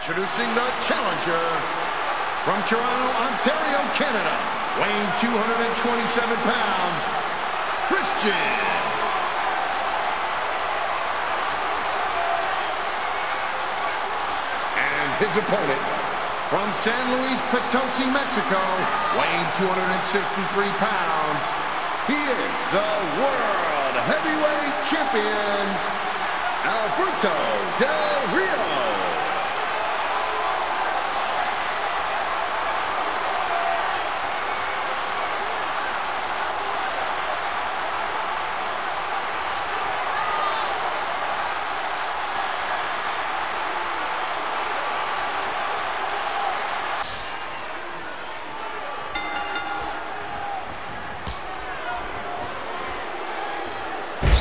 Introducing the challenger from Toronto, Ontario, Canada, weighing 227 pounds, Christian. And his opponent from San Luis Potosi, Mexico, weighing 263 pounds, he is the World Heavyweight Champion, Alberto Del Rio.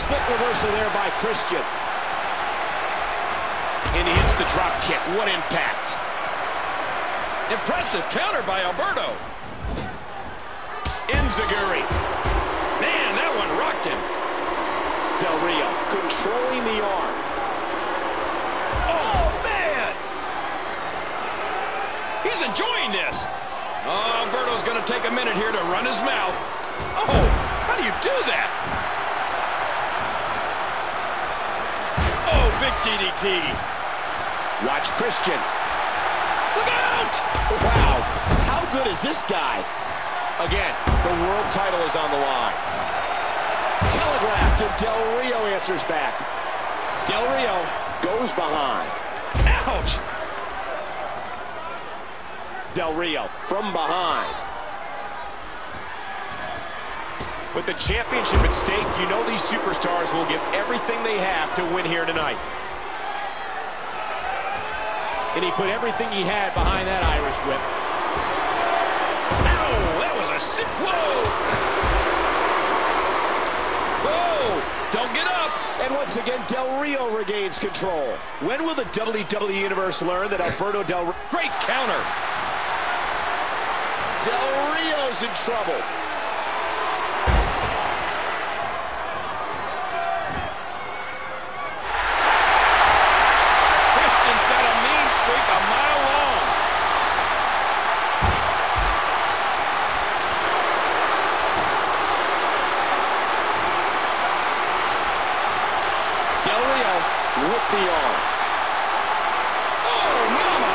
Slick reversal there by Christian. And he hits the drop kick. What impact. Impressive counter by Alberto. Enzuigiri. Man, that one rocked him. Del Rio controlling the arm. Oh, man! He's enjoying this. Oh, Alberto's going to take a minute here to run his mouth. Oh, how do you do that? Oh, big DDT. Watch Christian. Look out! Wow, how good is this guy? Again, the world title is on the line. Telegraphed, and Del Rio answers back. Del Rio goes behind. Ouch! Del Rio from behind. With the championship at stake, you know these superstars will give everything they have to win here tonight. And he put everything he had behind that Irish whip. Ow, that was a sick... Whoa! Whoa! Don't get up! And once again, Del Rio regains control. When will the WWE Universe learn that Alberto Del Rio... Great counter. Del Rio's in trouble. With the arm. Oh, mama!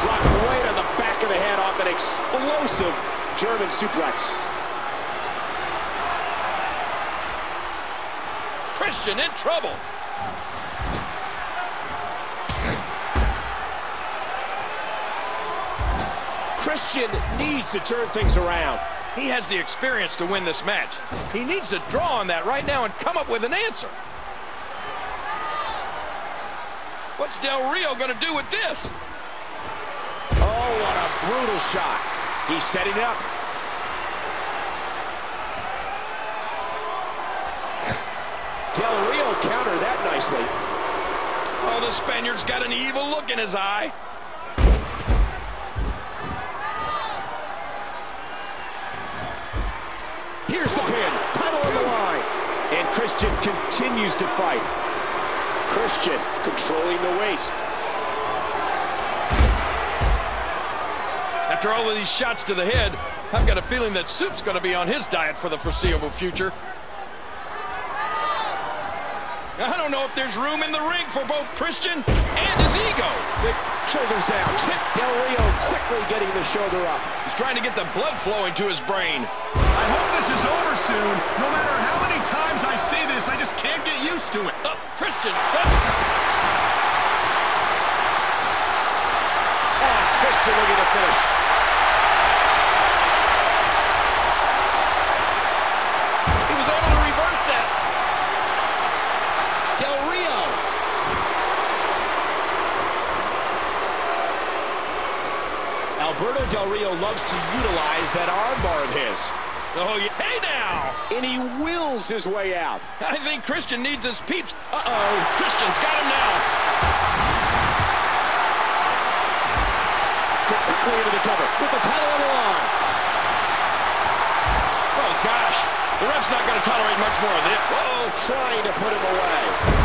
Dropped right on the back of the head off an explosive German suplex. Christian in trouble. Christian needs to turn things around. He has the experience to win this match. He needs to draw on that right now and come up with an answer. What's Del Rio going to do with this? Oh, what a brutal shot. He's setting up. Del Rio countered that nicely. Oh, the Spaniard's got an evil look in his eye. Here's the pin. Title on the line. And Christian continues to fight. Christian controlling the waist. After all of these shots to the head, I've got a feeling that Soup's going to be on his diet for the foreseeable future. I don't know if there's room in the ring for both Christian and his ego. Shoulders down. Chip Del Rio quickly getting the shoulder up. He's trying to get the blood flowing to his brain. I hope this is over soon. No matter how many times I see this, I just can't get used to it. Oh, Christian set. And ah, Christian looking to finish. He was able to reverse that. Del Rio. Alberto Del Rio loves to utilize that armbar of his. Oh, yeah. Hey, now. And he wills his way out. I think Christian needs his peeps. Uh-oh. Christian's got him now. Quickly into the cover with the title on the line. Oh, gosh. The ref's not going to tolerate much more of this. Oh, Trying to put him away.